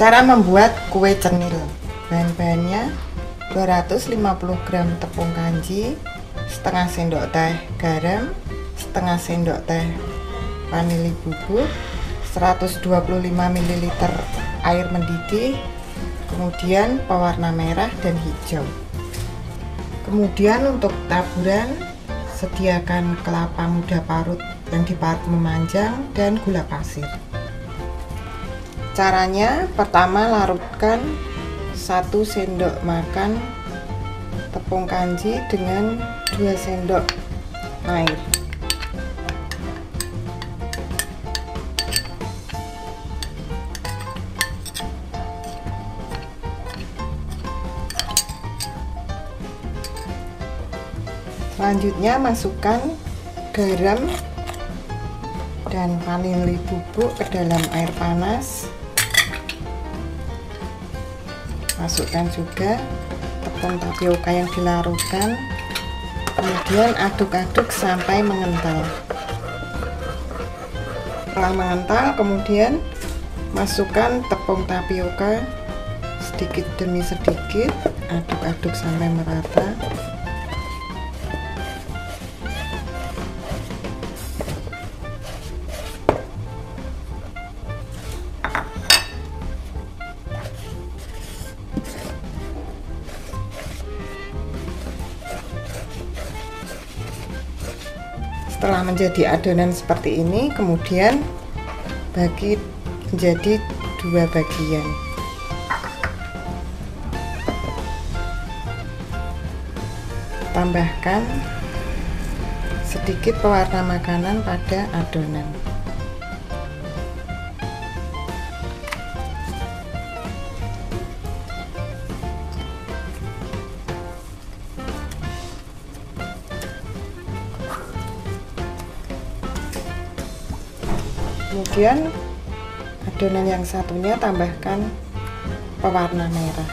Cara membuat kue cenil. Bahan-bahannya 250 gram tepung kanji, setengah sendok teh garam, setengah sendok teh vanili bubuk, 125 ml air mendidih, kemudian pewarna merah dan hijau. Kemudian untuk taburan sediakan kelapa muda parut yang diparut memanjang dan gula pasir. Caranya pertama larutkan 1 sendok makan tepung kanji dengan 2 sendok air. Selanjutnya masukkan garam dan vanili bubuk ke dalam air panas. Masukkan juga tepung tapioka yang dilarutkan. Kemudian aduk-aduk sampai mengental. Setelah mengental, kemudian masukkan tepung tapioka sedikit demi sedikit, aduk-aduk sampai merata. Setelah menjadi adonan seperti ini kemudian bagi menjadi dua bagian. Tambahkan sedikit pewarna makanan pada adonan kemudian adonan yang satunya tambahkan pewarna merah.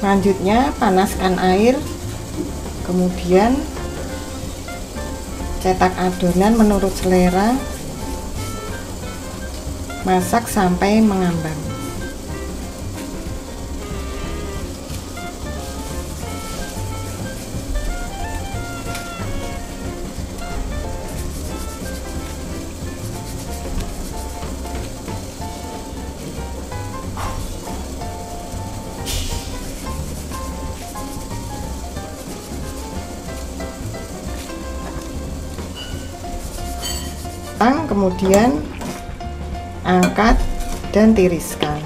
Selanjutnya panaskan air kemudian cetak adonan menurut selera masak sampai mengambang matang kemudian angkat dan tiriskan.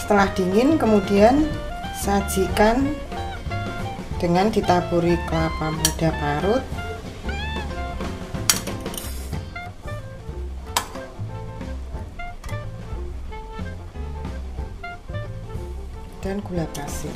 Setelah dingin kemudian sajikan dengan ditaburi kelapa muda parut dan gula pasir